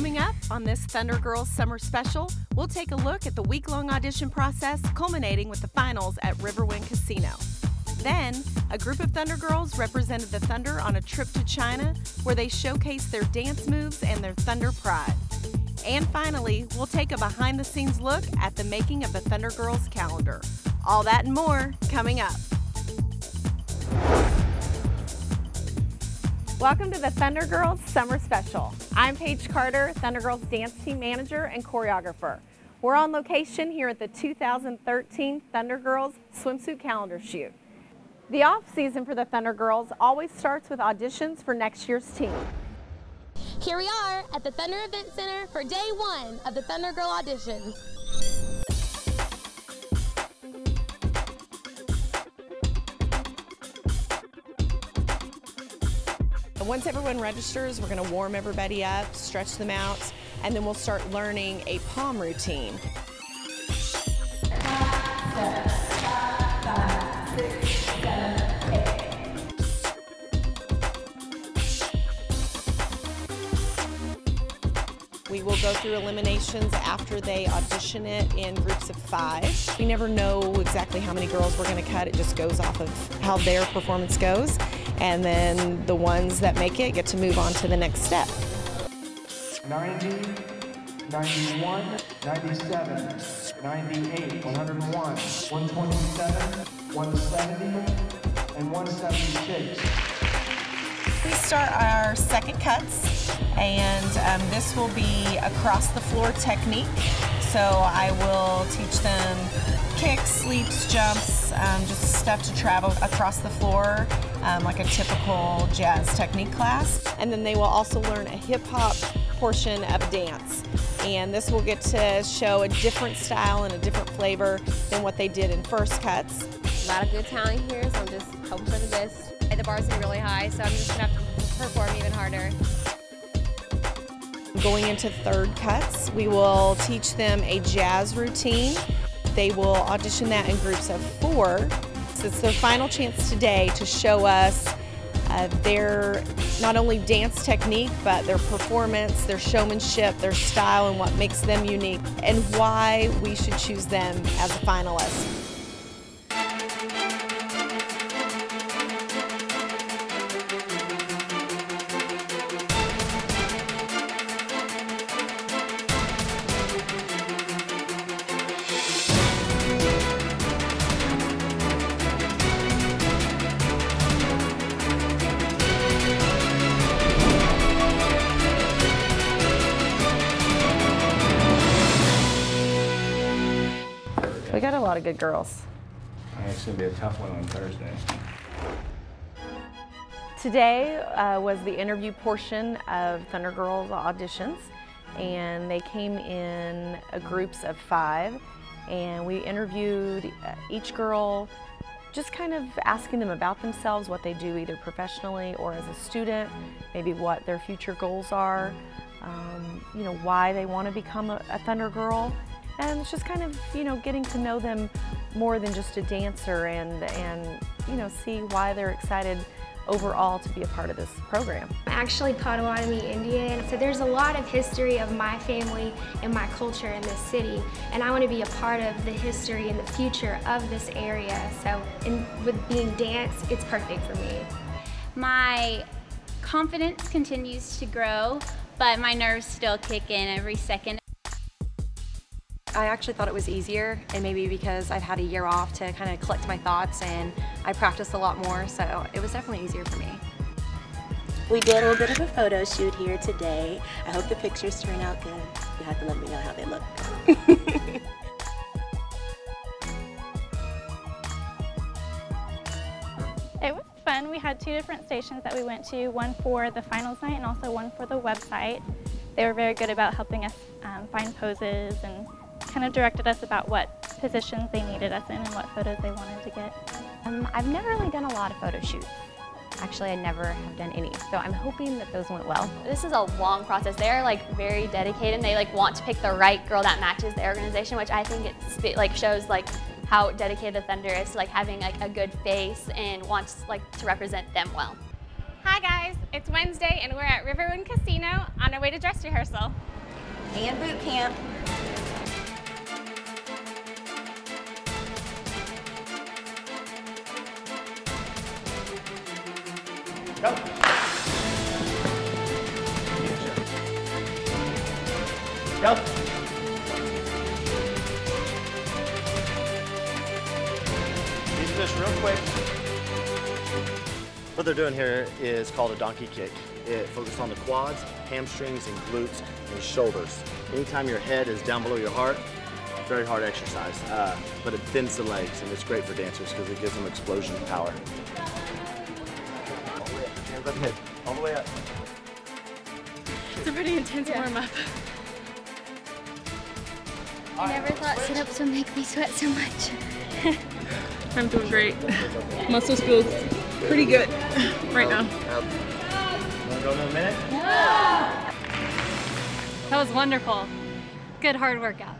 Coming up on this Thunder Girls Summer Special, we'll take a look at the week long audition process culminating with the finals at Riverwind Casino. Then, a group of Thunder Girls represented the Thunder on a trip to China where they showcased their dance moves and their Thunder pride. And finally, we'll take a behind the scenes look at the making of the Thunder Girls calendar. All that and more coming up. Welcome to the Thunder Girls Summer Special. I'm Paige Carter, Thunder Girls Dance Team Manager and Choreographer. We're on location here at the 2013 Thunder Girls Swimsuit Calendar Shoot. The off season for the Thunder Girls always starts with auditions for next year's team. Here we are at the Thunder Event Center for day one of the Thunder Girl auditions. Once everyone registers, we're going to warm everybody up, stretch them out, and then we'll start learning a pom routine. We will go through eliminations after they audition it in groups of five. We never know exactly how many girls we're going to cut. It just goes off of how their performance goes. And then the ones that make it get to move on to the next step. 90, 91, 97, 98, 101, 127, 170, and 176. We start our second cuts, and um, this will be across the floor technique. So I will teach them kicks, leaps, jumps, um, just stuff to travel across the floor, um, like a typical jazz technique class. And then they will also learn a hip hop portion of dance. And this will get to show a different style and a different flavor than what they did in first cuts. A lot of good talent here, so I'm just hoping for the best. The bar's gonna really high, so I'm just gonna have to perform even harder. Going into third cuts, we will teach them a jazz routine. They will audition that in groups of four. It's their final chance today to show us uh, their not only dance technique, but their performance, their showmanship, their style, and what makes them unique, and why we should choose them as a finalist. Good girls. It's going to be a tough one on Thursday. Today uh, was the interview portion of Thunder Girls auditions, and they came in uh, groups of five, and we interviewed uh, each girl, just kind of asking them about themselves, what they do either professionally or as a student, maybe what their future goals are, um, you know, why they want to become a, a Thunder Girl. And it's just kind of, you know, getting to know them more than just a dancer and, and you know, see why they're excited overall to be a part of this program. I'm actually Potawatomi Indian, so there's a lot of history of my family and my culture in this city, and I want to be a part of the history and the future of this area. So, in, with being dance, it's perfect for me. My confidence continues to grow, but my nerves still kick in every second. I actually thought it was easier, and maybe because I've had a year off to kind of collect my thoughts and I practiced a lot more, so it was definitely easier for me. We did a little bit of a photo shoot here today. I hope the pictures turn out good. You have to let me know how they look. It was fun. We had two different stations that we went to, one for the finals night and also one for the website. They were very good about helping us um, find poses and kind of directed us about what positions they needed us in and what photos they wanted to get. Um, I've never really done a lot of photo shoots. Actually, I never have done any, so I'm hoping that those went well. This is a long process. They're like very dedicated and they like want to pick the right girl that matches the organization, which I think it like shows like how dedicated the Thunder is to like having like a good face and wants like to represent them well. Hi, Hi guys, it's Wednesday and we're at Riverwind Casino on our way to dress rehearsal. And boot camp. They're doing here is called a donkey kick. It focuses on the quads, hamstrings, and glutes, and shoulders. Anytime your head is down below your heart, very hard exercise, uh, but it thins the legs, and it's great for dancers because it gives them explosion power. All the way up, hands up head, all the way up. It's a pretty intense warm-up. I never thought sit-ups would make me sweat so much. I'm doing great. Muscles feel pretty good right now. Wanna go in a minute? That was wonderful. Good hard workout.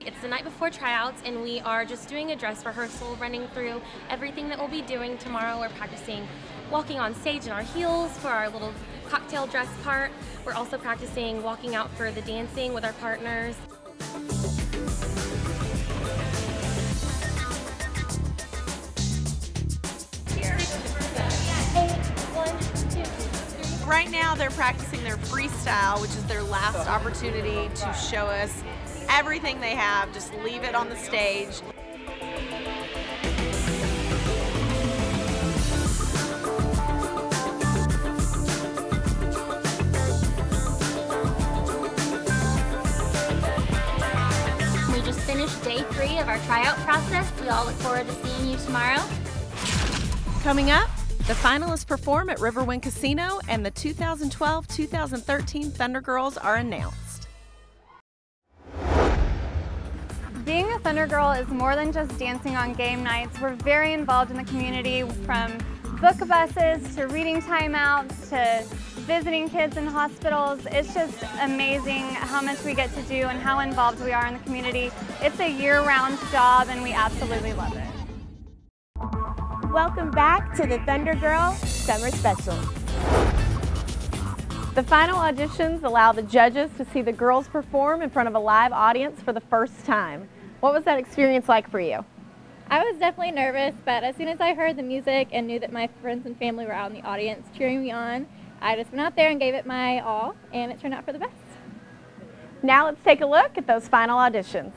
It's the night before tryouts, and we are just doing a dress rehearsal, running through everything that we'll be doing tomorrow. We're practicing walking on stage in our heels for our little cocktail dress part. We're also practicing walking out for the dancing with our partners. Right now, they're practicing their freestyle, which is their last opportunity to show us everything they have. Just leave it on the stage. We just finished day three of our tryout process. We all look forward to seeing you tomorrow. Coming up, the finalists perform at Riverwind Casino and the 2012 2013 Thunder Girls are announced. Being a Thunder Girl is more than just dancing on game nights. We're very involved in the community from book buses to reading timeouts to visiting kids in hospitals. It's just amazing how much we get to do and how involved we are in the community. It's a year-round job and we absolutely love it. Welcome back to the Thunder Girl Summer Special. The final auditions allow the judges to see the girls perform in front of a live audience for the first time. What was that experience like for you? I was definitely nervous, but as soon as I heard the music and knew that my friends and family were out in the audience cheering me on, I just went out there and gave it my all, and it turned out for the best. Now let's take a look at those final auditions.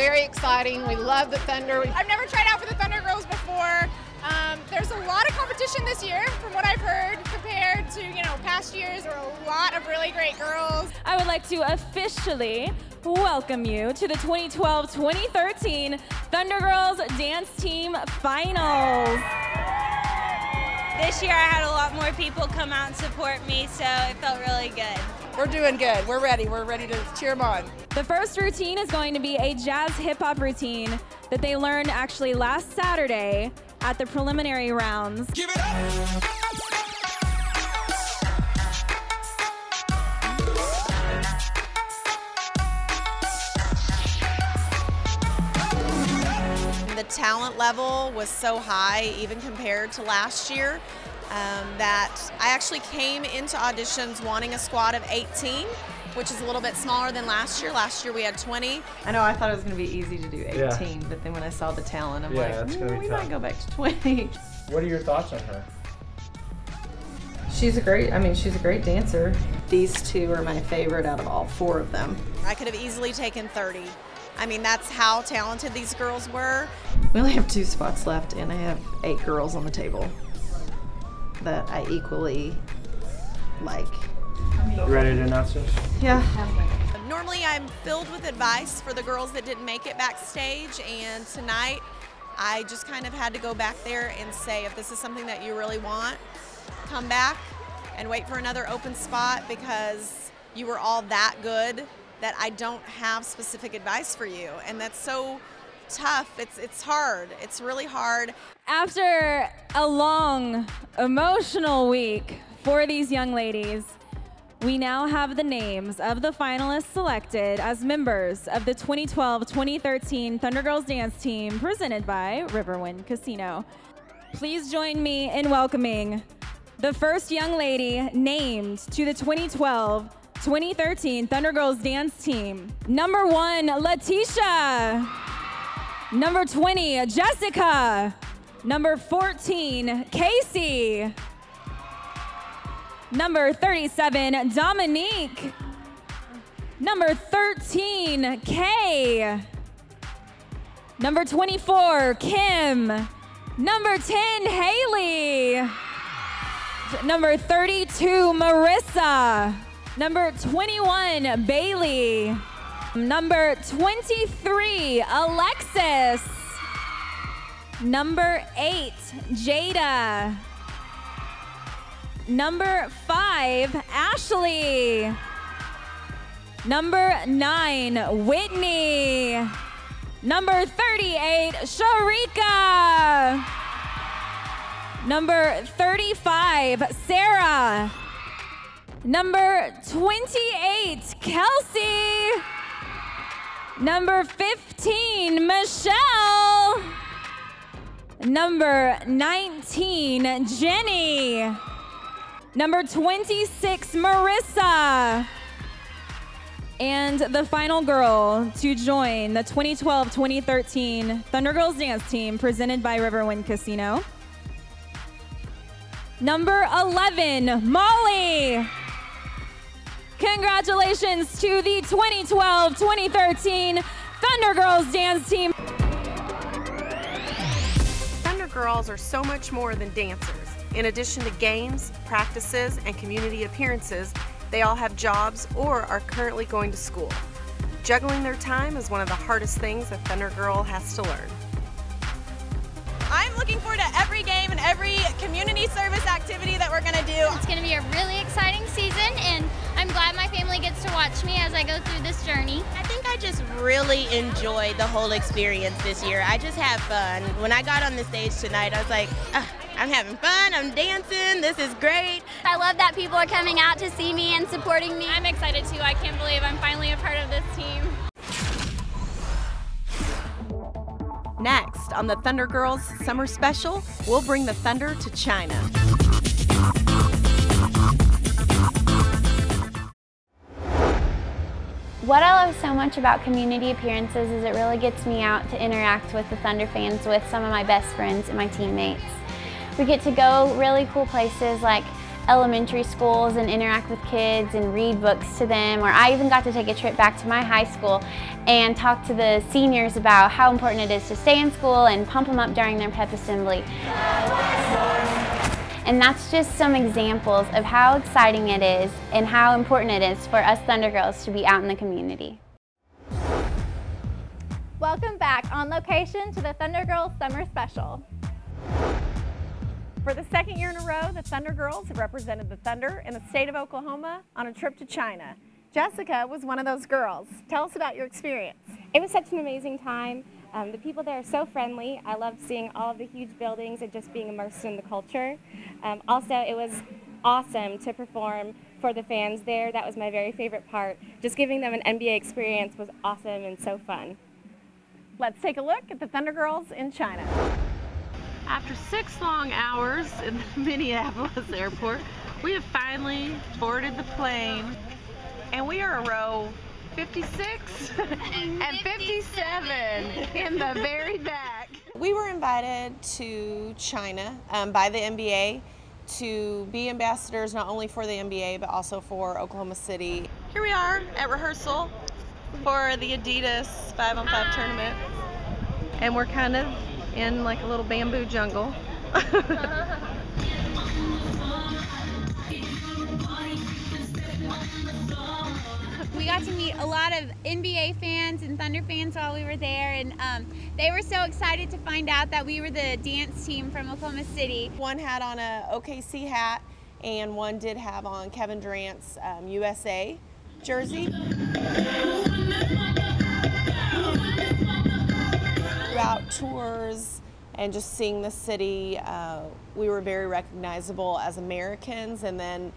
Very exciting. We love the Thunder. I've never tried out for the Thunder Girls before. Um, there's a lot of competition this year, from what I've heard, compared to you know past years. There are a lot of really great girls. I would like to officially welcome you to the 2012-2013 Thunder Girls Dance Team Finals. This year I had a lot more people come out and support me, so it felt really good. We're doing good. We're ready. We're ready to cheer them on. The first routine is going to be a jazz hip hop routine that they learned actually last Saturday at the preliminary rounds. Give it up. The talent level was so high, even compared to last year, um, that I actually came into auditions wanting a squad of 18, which is a little bit smaller than last year. Last year we had 20. I know I thought it was going to be easy to do 18, Yeah. but then when I saw the talent, I'm Yeah, like, "Mm, we tough." might go back to 20. What are your thoughts on her? She's a great, I mean, she's a great dancer. These two are my favorite out of all four of them. I could have easily taken 30. I mean, that's how talented these girls were. We only have two spots left, and I have eight girls on the table that I equally like. You ready to announce this? Yeah. Normally, I'm filled with advice for the girls that didn't make it backstage, and tonight I just kind of had to go back there and say, if this is something that you really want, come back and wait for another open spot because you were all that good that I don't have specific advice for you. And that's so tough. It's, it's hard. It's really hard. After a long, emotional week for these young ladies, We now have the names of the finalists selected as members of the 2012-2013 Thunder Girls Dance Team presented by Riverwind Casino. Please join me in welcoming the first young lady named to the 2012-2013 Thunder Girls Dance Team. Number one, Letitia. Number 20, Jessica. Number 14, Casey. Number 37, Dominique. Number 13, Kay. Number 24, Kim. Number 10, Haley. Number 32, Marissa. Number 21, Bailey. Number 23, Alexis. Number 8, Jada. Number 5, Ashley. Number 9, Whitney. Number 38, Sharika. Number 35, Sarah. Number 28, Kelsey. Number 15, Michelle. Number 19, Jenny. Number 26, Marissa. And the final girl to join the 2012-2013 Thunder Girls Dance Team presented by Riverwind Casino. Number 11, Molly. Congratulations to the 2012-2013 Thunder Girls Dance Team. Thunder Girls are so much more than dancers. In addition to games, practices, and community appearances, they all have jobs or are currently going to school. Juggling their time is one of the hardest things a Thunder Girl has to learn. I'm looking forward to every game and every community service activity that we're going to do. It's going to be a really exciting season, and I'm glad my family gets to watch me as I go through this journey. I think I just really enjoyed the whole experience this year. I just had fun. When I got on the stage tonight, I was like, ah, I'm having fun, I'm dancing, this is great. I love that people are coming out to see me and supporting me. I'm excited too. I can't believe I'm finally a part of this team. Next, on the Thunder Girls Summer Special, we'll bring the Thunder to China. What I love so much about community appearances is it really gets me out to interact with the Thunder fans with some of my best friends and my teammates. We get to go really cool places like elementary schools and interact with kids and read books to them or I even got to take a trip back to my high school and talk to the seniors about how important it is to stay in school and pump them up during their pep assembly. And that's just some examples of how exciting it is and how important it is for us Thunder Girls to be out in the community. Welcome back on location to the Thunder Girls Summer Special. For the second year in a row, the Thunder Girls have represented the Thunder in the state of Oklahoma on a trip to China. Jessica was one of those girls. Tell us about your experience. It was such an amazing time. Um, the people there are so friendly. I loved seeing all of the huge buildings and just being immersed in the culture. Um, also, it was awesome to perform for the fans there. That was my very favorite part. Just giving them an NBA experience was awesome and so fun. Let's take a look at the Thunder Girls in China. After six long hours in the Minneapolis airport, we have finally boarded the plane and we are a row 56 and 57 in the very back. We were invited to China um, by the NBA to be ambassadors not only for the NBA but also for Oklahoma City. Here we are at rehearsal for the Adidas 5 on 5 tournament. And we're kind of in like a little bamboo jungle. we got to meet a lot of NBA fans and Thunder fans while we were there, and um, they were so excited to find out that we were the dance team from Oklahoma City. One had on a OKC hat, and one did have on Kevin Durant's um, USA jersey. Throughout tours and just seeing the city, uh, we were very recognizable as Americans, and then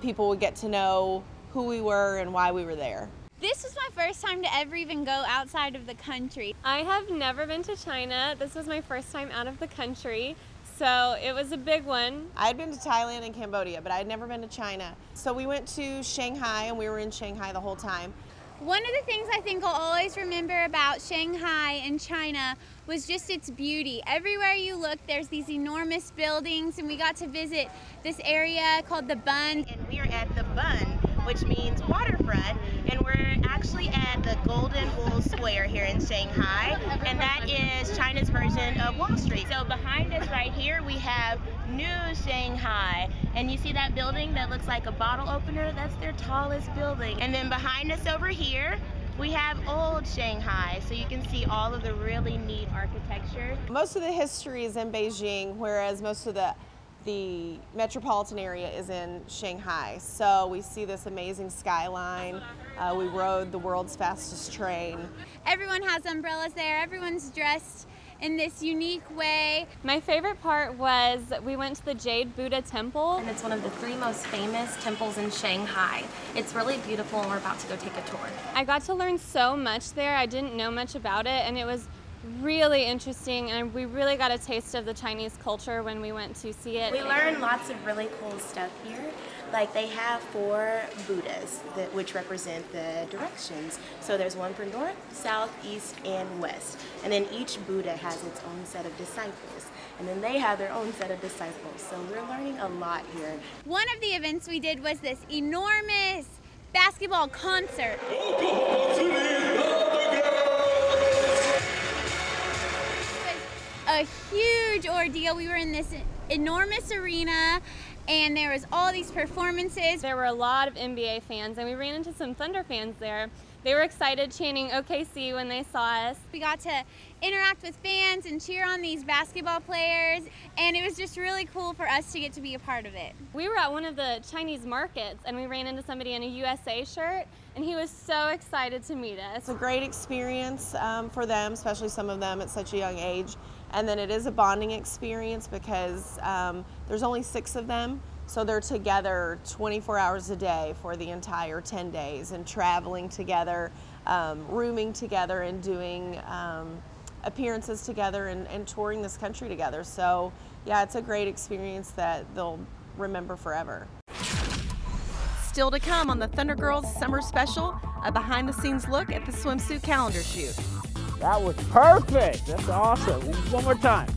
people would get to know who we were and why we were there. This was my first time to ever even go outside of the country. I have never been to China. This was my first time out of the country. So it was a big one. I had been to Thailand and Cambodia, but I had never been to China. So we went to Shanghai and we were in Shanghai the whole time. One of the things I think I'll always remember about Shanghai and China was just its beauty. Everywhere you look, there's these enormous buildings, and we got to visit this area called the Bund. And we are at the Bund, which means waterfront, and we're actually at the Golden Wool Square here in Shanghai, and that is China's version of Wall Street. So behind us right here, we have New Shanghai, and you see that building that looks like a bottle opener? That's their tallest building. And then behind us over here, we have old Shanghai, so you can see all of the really neat architecture. Most of the history is in Beijing, whereas most of the the metropolitan area is in Shanghai. So we see this amazing skyline. Uh, we rode the world's fastest train. Everyone has umbrellas there. Everyone's dressed in this unique way. My favorite part was we went to the Jade Buddha Temple. And it's one of the three most famous temples in Shanghai. It's really beautiful and we're about to go take a tour. I got to learn so much there. I didn't know much about it and it was really interesting and we really got a taste of the Chinese culture when we went to see it. We learned lots of really cool stuff here. Like they have four Buddhas that, which represent the directions. So there's one for north, south, east, and west. And then each Buddha has its own set of disciples. And then they have their own set of disciples. So we're learning a lot here. One of the events we did was this enormous basketball concert. Oh, a huge ordeal. We were in this enormous arena and there was all these performances. There were a lot of NBA fans and we ran into some Thunder fans there. They were excited chanting OKC when they saw us. We got to interact with fans and cheer on these basketball players and it was just really cool for us to get to be a part of it. We were at one of the Chinese markets and we ran into somebody in a USA shirt and he was so excited to meet us. It's a great experience um, for them, especially some of them at such a young age. And then it is a bonding experience because um, there's only six of them. So they're together 24 hours a day for the entire 10 days and traveling together, um, rooming together, and doing um, appearances together and, and touring this country together. So, yeah, it's a great experience that they'll remember forever. Still to come on the Thunder Girls Summer Special, a behind the scenes look at the swimsuit calendar shoot. That was perfect. That's awesome. One more time.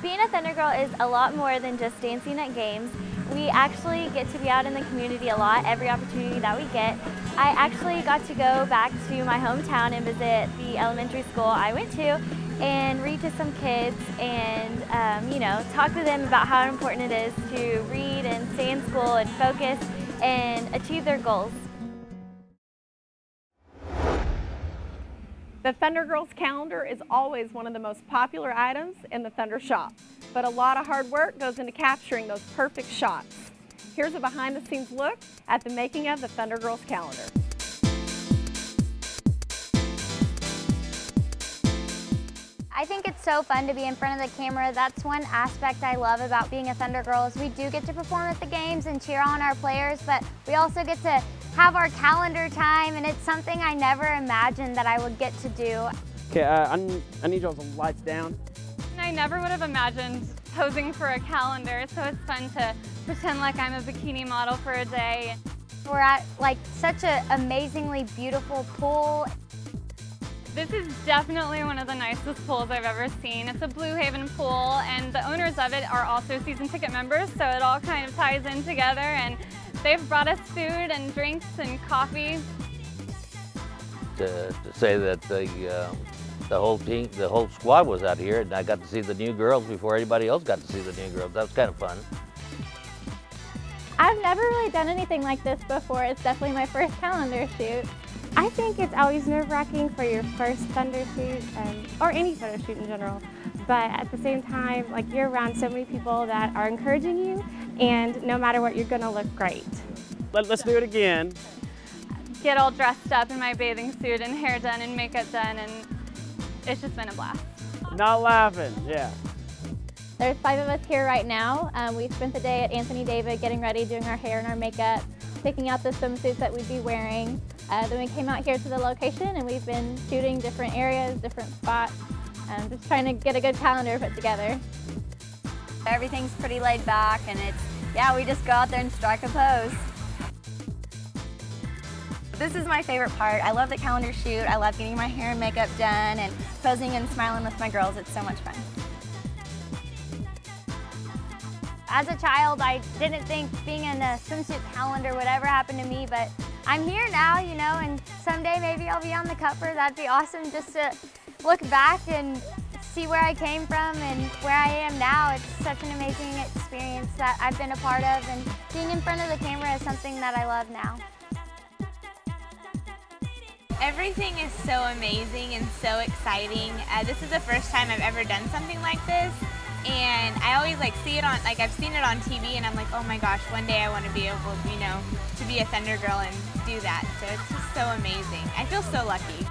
Being a Thunder Girl is a lot more than just dancing at games. We actually get to be out in the community a lot, every opportunity that we get. I actually got to go back to my hometown and visit the elementary school I went to and read to some kids and, um, you know, talk to them about how important it is to read and stay in school and focus and achieve their goals. The Thunder Girls calendar is always one of the most popular items in the Thunder shop, but a lot of hard work goes into capturing those perfect shots. Here's a behind the scenes look at the making of the Thunder Girls calendar. I think it's so fun to be in front of the camera. That's one aspect I love about being a Thunder Girl is we do get to perform at the games and cheer on our players, but we also get to have our calendar time and it's something I never imagined that I would get to do. Okay, uh, I, I need y'all's lights down. I never would have imagined posing for a calendar, so it's fun to pretend like I'm a bikini model for a day. We're at like such an amazingly beautiful pool. This is definitely one of the nicest pools I've ever seen. It's a Blue Haven pool and the owners of it are also season ticket members so it all kind of ties in together and they've brought us food and drinks and coffee. To, to say that the, uh, the whole team, the whole squad was out here and I got to see the new girls before anybody else got to see the new girls. That was kind of fun. I've never really done anything like this before. It's definitely my first calendar shoot. I think it's always nerve-wracking for your first thunder shoot, um, or any photo shoot in general. But at the same time, like you're around so many people that are encouraging you, and no matter what, you're gonna look great. Let, let's do it again. Get all dressed up in my bathing suit and hair done and makeup done, and it's just been a blast. Not laughing, yeah. There's five of us here right now. Um, we spent the day at Anthony David getting ready, doing our hair and our makeup, picking out the swimsuits that we'd be wearing. Uh, then we came out here to the location and we've been shooting different areas, different spots, um, just trying to get a good calendar put together. Everything's pretty laid back and it's, yeah, we just go out there and strike a pose. This is my favorite part. I love the calendar shoot. I love getting my hair and makeup done and posing and smiling with my girls. It's so much fun. As a child, I didn't think being in a swimsuit calendar would ever happen to me, but I'm here now, you know, and someday maybe I'll be on the cover. That'd be awesome just to look back and see where I came from and where I am now. It's such an amazing experience that I've been a part of, and being in front of the camera is something that I love now. Everything is so amazing and so exciting. Uh, this is the first time I've ever done something like this and I always like see it on like I've seen it on TV and I'm like oh my gosh one day I want to be able you know to be a Thunder Girl and do that. So it's just so amazing. I feel so lucky.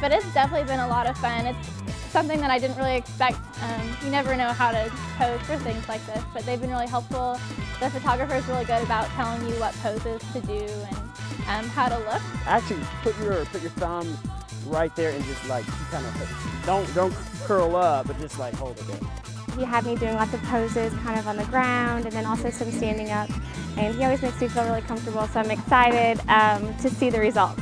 But it's definitely been a lot of fun. It's something that I didn't really expect. Um, you never know how to pose for things like this but they've been really helpful. The photographer is really good about telling you what poses to do and um, how to look. Actually put your put your thumb right there and just like kind of don't don't curl up, but just like hold it there. He had me doing lots of poses kind of on the ground and then also some standing up. And he always makes me feel really comfortable, so I'm excited um, to see the results.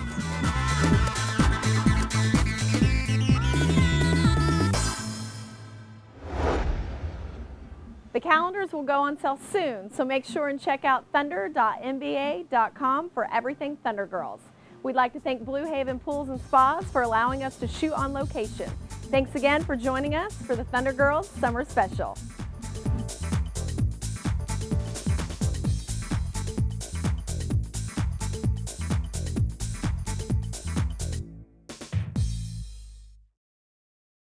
The calendars will go on sale soon, so make sure and check out thunder.nba.com for everything Thunder Girls. We'd like to thank Blue Haven Pools and Spas for allowing us to shoot on location. Thanks again for joining us for the Thunder Girls Summer Special.